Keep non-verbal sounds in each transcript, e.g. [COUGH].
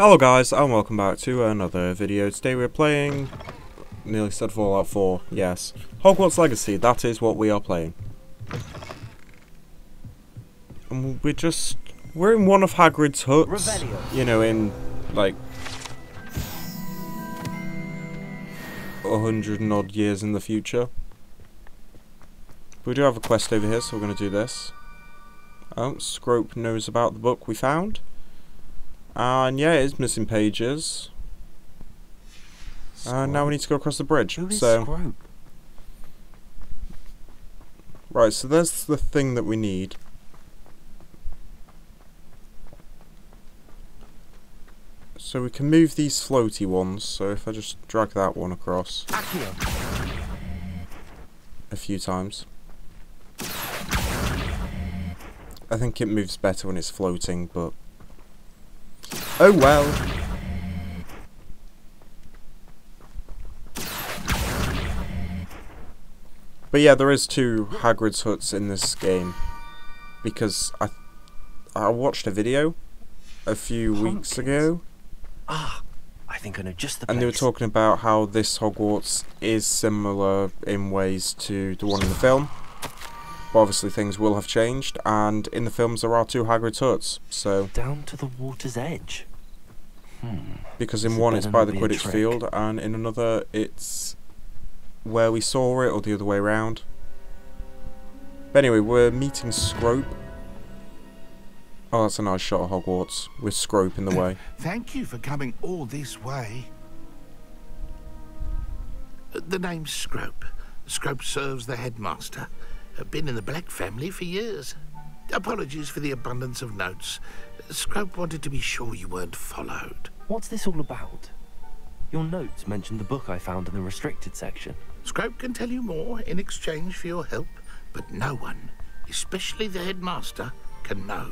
Hello guys, and welcome back to another video. Today we're playing... Nearly said Fallout 4, yes. Hogwarts Legacy, that is what we are playing. And we're just... We're in one of Hagrid's huts. Revelio. You know, in, like... A hundred and odd years in the future. We do have a quest over here, so we're going to do this. Oh, Scrope knows about the book we found. And yeah, it is missing pages. And now we need to go across the bridge. So Scrope? right, so there's the thing that we need. So we can move these floaty ones. So if I just drag that one across a few times. I think it moves better when it's floating, but oh well. But yeah, there is two Hagrid's huts in this game because I I watched a video a few weeks ago Ah, I think I know just the place. and they were talking about how this Hogwarts is similar in ways to the one in the film. But obviously things will have changed, and in the films there are two Hagrid's huts. So, Down to the water's edge. Hmm. because in This one it's by the Quidditch field, and in another it's where we saw it, or the other way round. But anyway, we're meeting Scrope. Oh, that's a nice shot of Hogwarts, with Scrope in the way. [COUGHS] Thank you for coming all this way. The name's Scrope. Scrope serves the headmaster. Uh, Been in the Black family for years. Apologies for the abundance of notes. Scrope wanted to be sure you weren't followed. What's this all about? Your notes mentioned the book I found in the restricted section. Scrope can tell you more in exchange for your help, but no one, especially the headmaster, can know.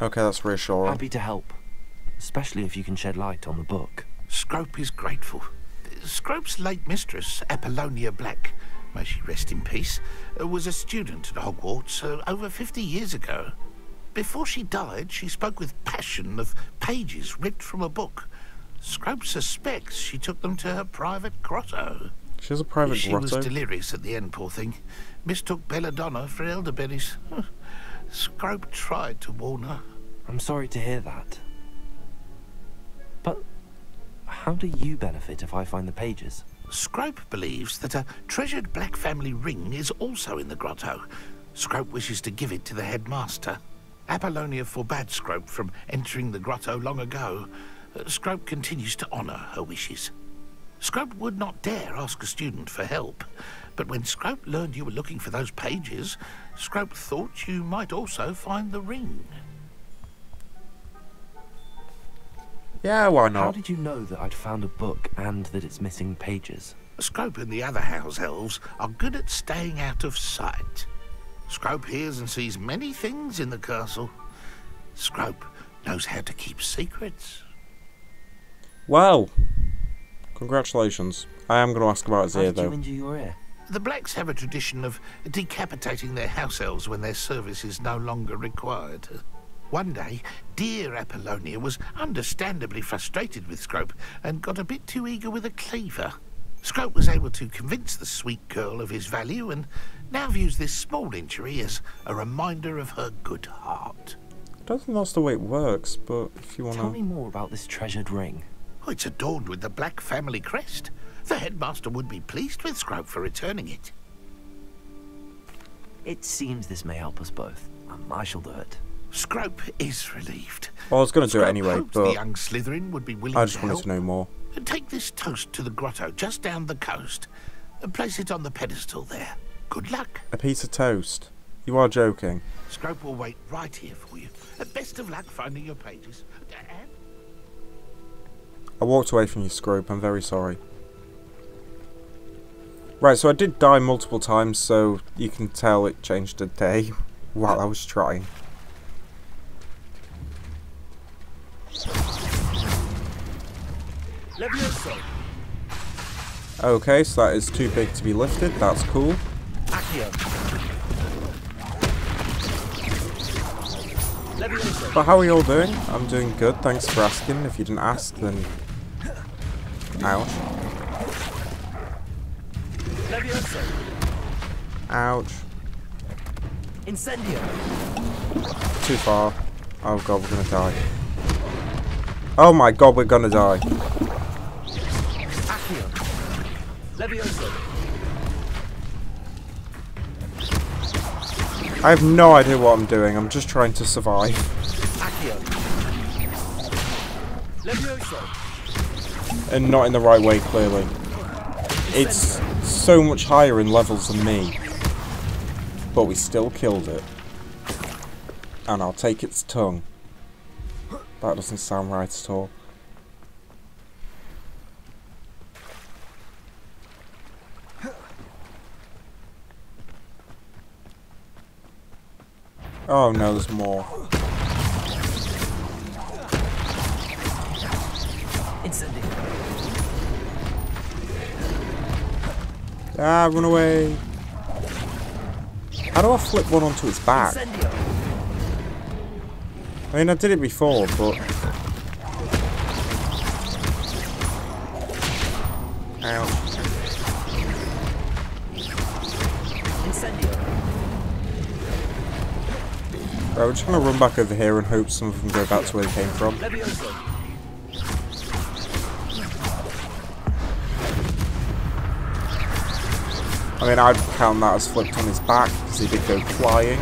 Okay, that's reassuring. Happy to help, especially if you can shed light on the book. Scrope is grateful. Scrope's late mistress, Apollonia Black, may she rest in peace, uh, was a student at Hogwarts uh, over 50 years ago. Before she died, she spoke with passion of pages ripped from a book. Scrope suspects she took them to her private grotto. She has a private she grotto. was delirious at the end, poor thing. Mistook belladonna for elderberries. [LAUGHS] Scrope tried to warn her. I'm sorry to hear that. But how do you benefit if I find the pages? Scrope believes that a treasured black family ring is also in the grotto. Scrope wishes to give it to the headmaster. Apollonia forbade Scrope from entering the grotto long ago. Scrope continues to honour her wishes. Scrope would not dare ask a student for help, but when Scrope learned you were looking for those pages, Scrope thought you might also find the ring. Yeah, why not? How did you know that I'd found a book and that it's missing pages? Scrope and the other house elves are good at staying out of sight. Scrope hears and sees many things in the castle. Scrope knows how to keep secrets. Well, congratulations. I am going to ask about his How ear, did you though. injure your ear? The Blacks have a tradition of decapitating their house elves when their service is no longer required. One day, dear Apollonia was understandably frustrated with Scrope and got a bit too eager with a cleaver. Scrope was able to convince the sweet girl of his value and now views this small injury as a reminder of her good heart. I don't think that's the way it works, but if you want to... Tell me more about this treasured ring. Oh, it's adorned with the Black family crest. The headmaster would be pleased with Scrope for returning it. It seems this may help us both. Um, I shall do it. Scrope is relieved. Well, I was going to do it anyway, hopes the young Slytherin would be willing I just to wanted help. to know more. Take this toast to the grotto just down the coast and place it on the pedestal there. Good luck. A piece of toast. You are joking. Scrope will wait right here for you. Best of luck finding your pages. And I walked away from you, Scrope. I'm very sorry. Right, so I did die multiple times, so you can tell it changed a day [LAUGHS] while I was trying. Okay, so that is too big to be lifted. That's cool. But how are you all doing? I'm doing good, thanks for asking. If you didn't ask, then... Ouch. Ouch. Incendio. Too far. Oh god, we're gonna die. Oh my god, we're gonna die. I have no idea what I'm doing. I'm just trying to survive. Accio. And not in the right way, clearly. It's so much higher in levels than me. But we still killed it. And I'll take its tongue. That doesn't sound right at all. Oh no, there's more. Ah, run away. How do I flip one onto its back? I mean, I did it before, but... Right, we're just gonna run back over here and hope some of them go back to where they came from. I mean, I'd count that as flipped on his back, because he did go flying.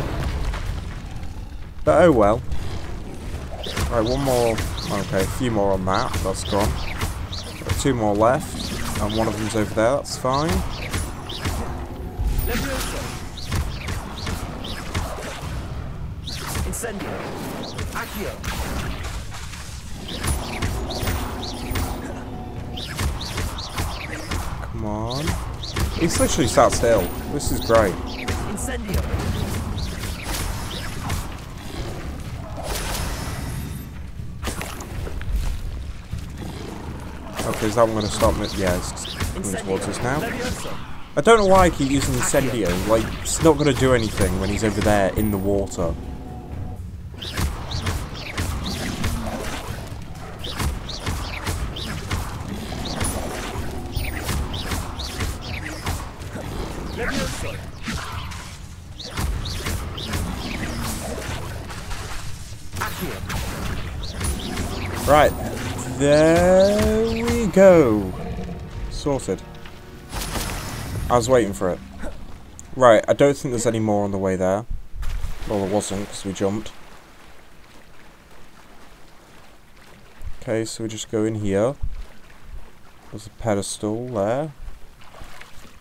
But oh well. Right, one more. Okay, a few more on that. That's gone. Got two more left. And one of them's over there, that's fine. Incendio. Accio. Come on. He's literally sat still. This is great. Incendio. Okay, is that one going to stop me? Yeah, it's coming towards us now. I don't know why I keep using Incendio. Like, it's not going to do anything when he's over there in the water. Right. There we go. Sorted. I was waiting for it. Right, I don't think there's any more on the way there. Well, there wasn't, because we jumped. Okay, so we just go in here. There's a pedestal there.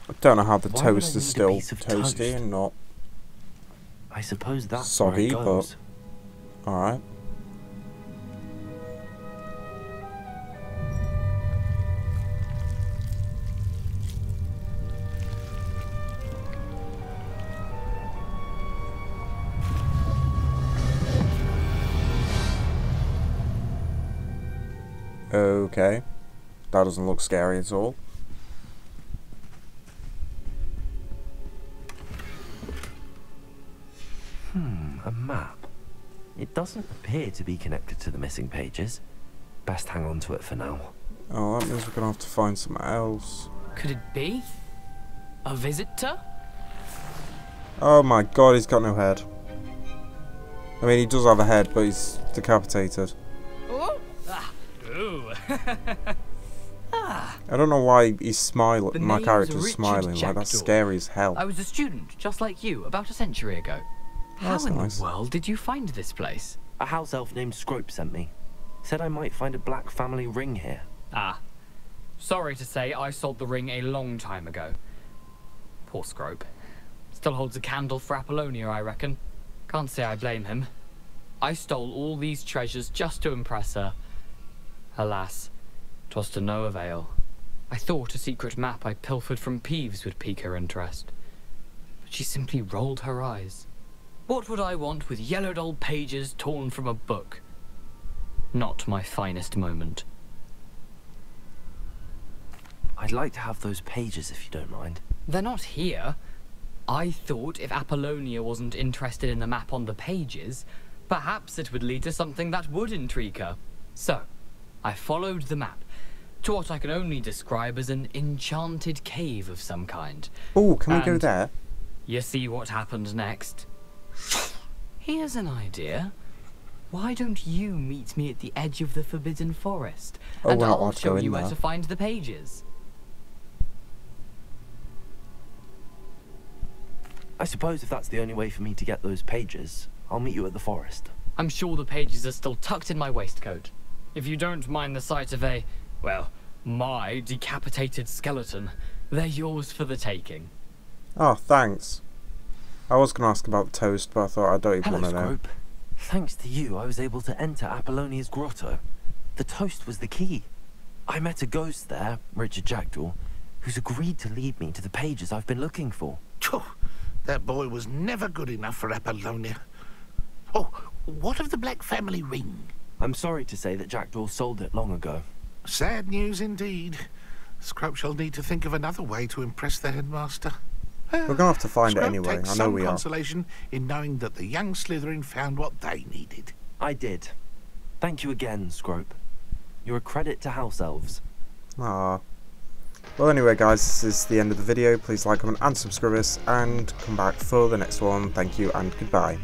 I don't know how the Why toast is still toasty toast? and not I suppose that's Soggy, but-. Alright. Okay. That doesn't look scary at all. Doesn't appear to be connected to the missing pages. Best hang on to it for now. Oh, that means we're gonna have to find something else. Could it be? A visitor? Oh my god, he's got no head. I mean, he does have a head, but he's decapitated. Oh! Ah. Ooh. [LAUGHS] I don't know why he's smiling. My character's Richard smiling. Like, that's scary as hell. I was a student, just like you, about a century ago. How that's in nice. the world did you find this place? A house elf named Scrope sent me. Said I might find a black family ring here. Ah. Sorry to say, I sold the ring a long time ago. Poor Scrope. Still holds a candle for Apollonia, I reckon. Can't say I blame him. I stole all these treasures just to impress her. Alas, 'twas to no avail. I thought a secret map I pilfered from Peeves would pique her interest. But she simply rolled her eyes. What would I want with yellowed old pages torn from a book? Not my finest moment. I'd like to have those pages if you don't mind. They're not here. I thought if Apollonia wasn't interested in the map on the pages, Perhaps it would lead to something that would intrigue her. So, I followed the map to what I can only describe as an enchanted cave of some kind. Oh, can we go there? You see what happened next? Here's an idea. Why don't you meet me at the edge of the Forbidden Forest? Oh, and well, I'll I'll show you where there. to find the pages. I suppose if that's the only way for me to get those pages, I'll meet you at the forest. I'm sure the pages are still tucked in my waistcoat. If you don't mind the sight of a, well, my decapitated skeleton, they're yours for the taking. Oh, thanks. I was going to ask about the toast, but I thought I don't even want to know. Scrope. Thanks to you, I was able to enter Apollonia's grotto. The toast was the key. I met a ghost there, Richard Jackdaw, who's agreed to lead me to the pages I've been looking for. Phew, that boy was never good enough for Apollonia. Oh, what of the Black family ring? I'm sorry to say that Jackdaw sold it long ago. Sad news indeed. Scrope shall need to think of another way to impress the headmaster. We're going to have to find it anyway. takes I know some we are. consolation in knowing that the young Slytherin found what they needed. I did. Thank you again, Scrope. You're a credit to House Elves. Ah. Well, anyway, guys, this is the end of the video. Please like, comment, and subscribe us, and come back for the next one. Thank you, and goodbye.